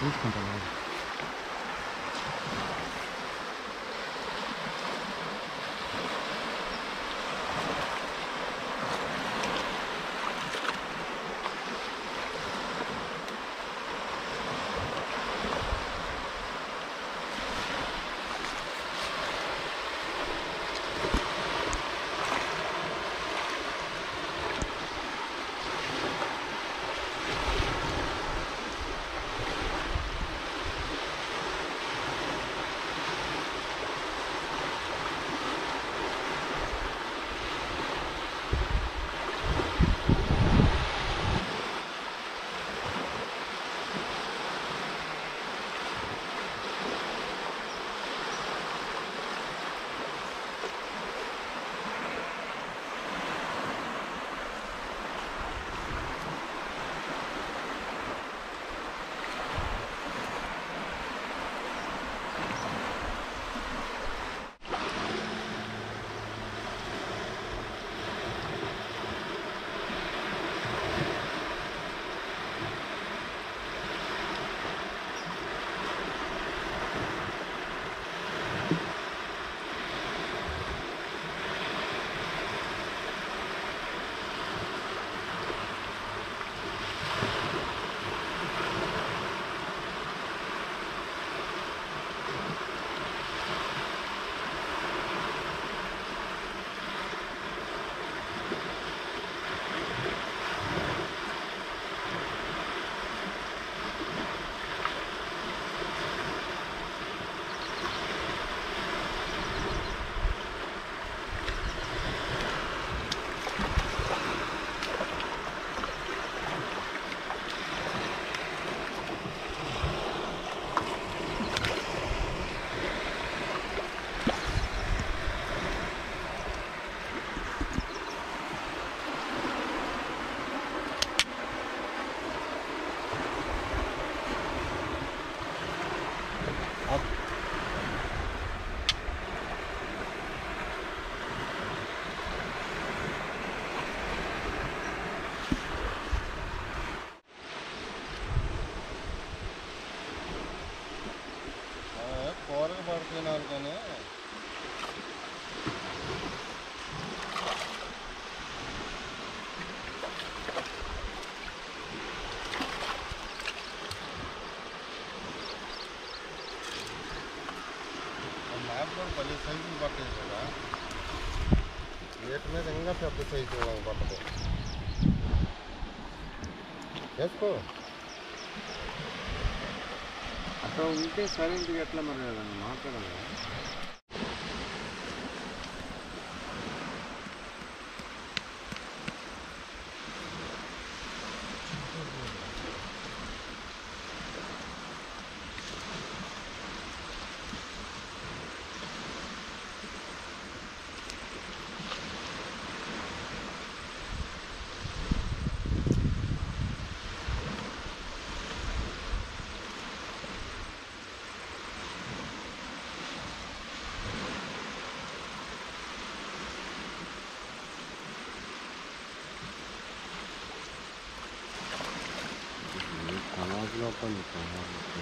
ど是して？మ్యాప్ పది సైజులు పట్టేది కదా. వీటి మీద ఇంకా పెద్ద సైజు పట్టదు. వేసుకో. అక్కడ ఉంటే సరే ఇంటికి ఎట్లా మరి మాట్లాడాలి? 味わったのかなって。